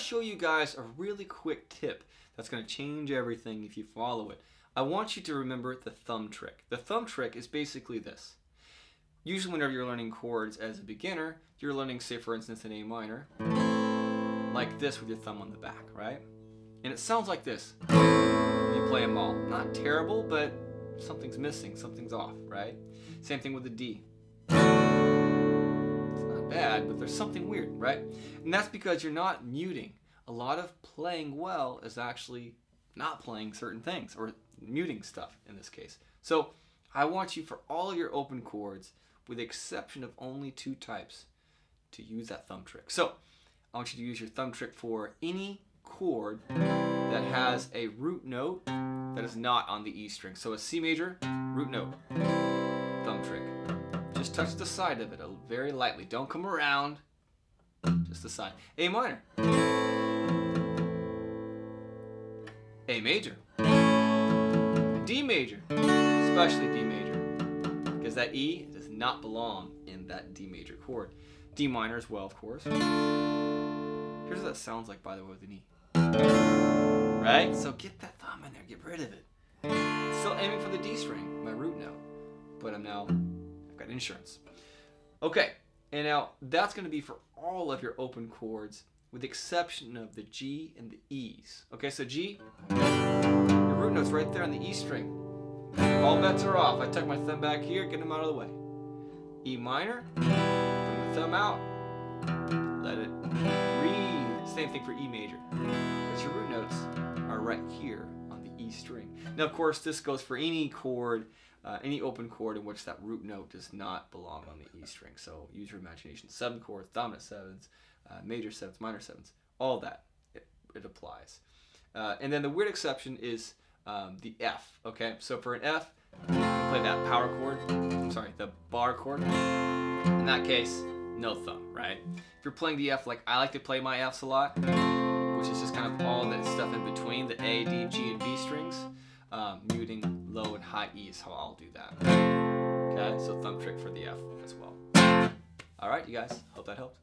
Show you guys a really quick tip that's going to change everything if you follow it. I want you to remember the thumb trick. The thumb trick is basically this. Usually whenever you're learning chords as a beginner, you're learning, say for instance, an A minor, like this with your thumb on the back, right? And it sounds like this. You play them all. Not terrible, but something's missing, something's off, right? Same thing with the D. Bad, but there's something weird, right? And that's because you're not muting. A lot of playing well is actually not playing certain things, or muting stuff in this case. So I want you for all your open chords, with the exception of only two types, to use that thumb trick. So I want you to use your thumb trick for any chord that has a root note that is not on the E string. So a C major, root note, thumb trick. Just touch the side of it very lightly. Don't come around, just the side. A minor. A major. D major, especially D major, because that E does not belong in that D major chord. D minor as well, of course. Here's what that sounds like, by the way, with an E. Right? So get that thumb in there, get rid of it. Still aiming for the D string, my root note, but I'm now, insurance. Okay, and now that's going to be for all of your open chords with the exception of the G and the E's. Okay, so G, your root note's right there on the E string. All bets are off. I tuck my thumb back here, get them out of the way. E minor, thumb out, let it breathe. Same thing for E major. But your root notes are right here on the E string. Now, of course, this goes for any chord, uh, any open chord in which that root note does not belong on the E string. So use your imagination. Seven chords, dominant sevens, uh, major sevens, minor sevens, all that, it, it applies. Uh, and then the weird exception is um, the F, okay? So for an F, play that power chord, sorry, the bar chord. In that case, no thumb, right? If you're playing the F like I like to play my Fs a lot, which is just kind of all that stuff in between the A, D, G, high E is how I'll do that. Okay, so thumb trick for the F as well. All right, you guys, hope that helped.